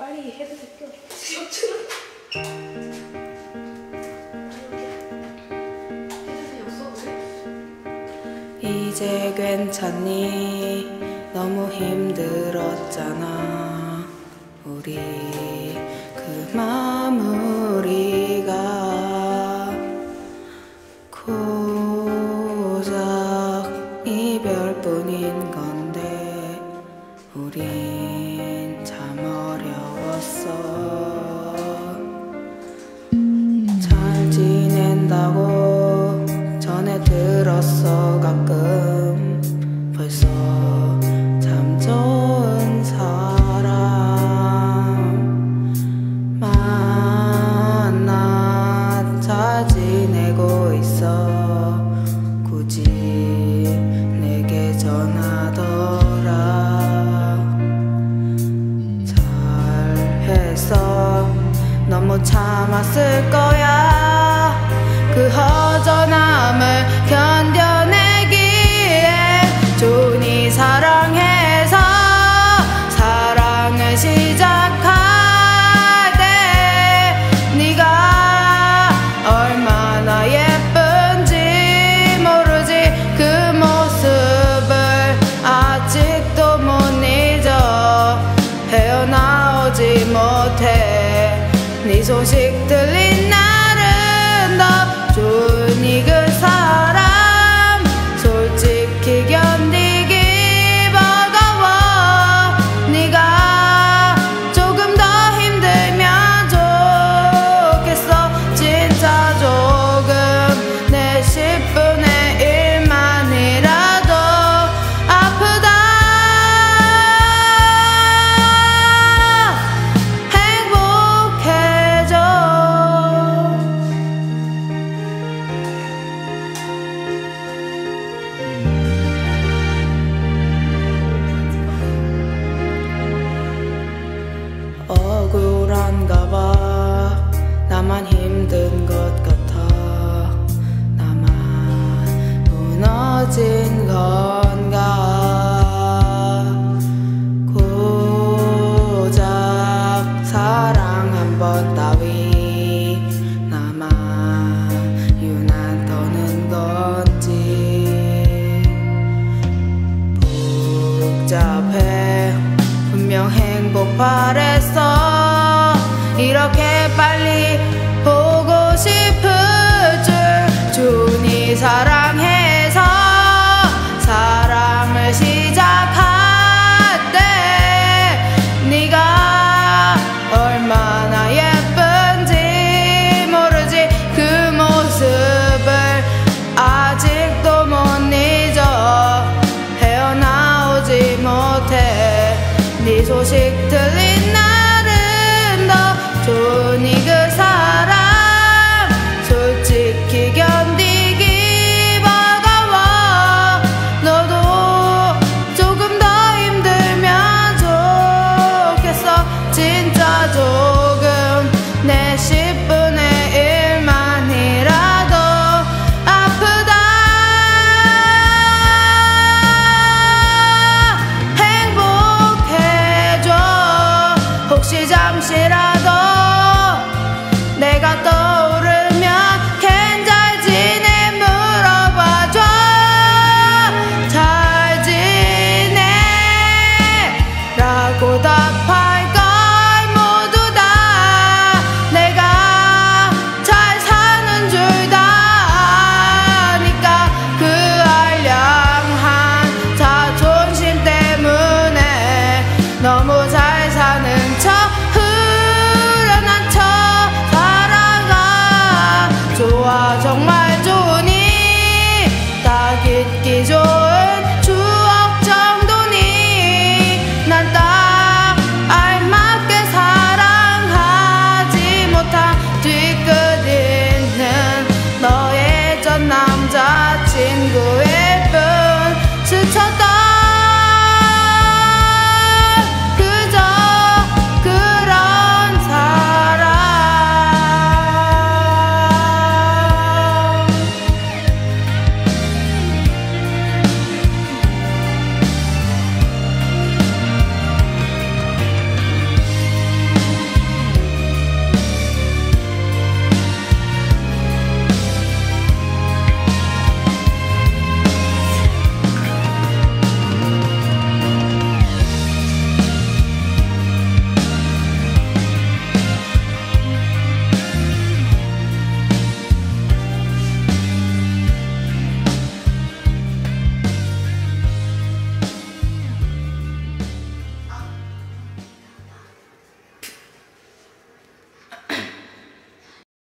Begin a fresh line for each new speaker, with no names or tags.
빨리 해도 될게 없잖아.
이제 괜찮니? 너무 힘들었잖아. 우리 그 마무리. 참았을 거야. 그런가 봐. 나만 힘든 것 같아. 나만 무너진 정말 좋으니 다 듣기 좋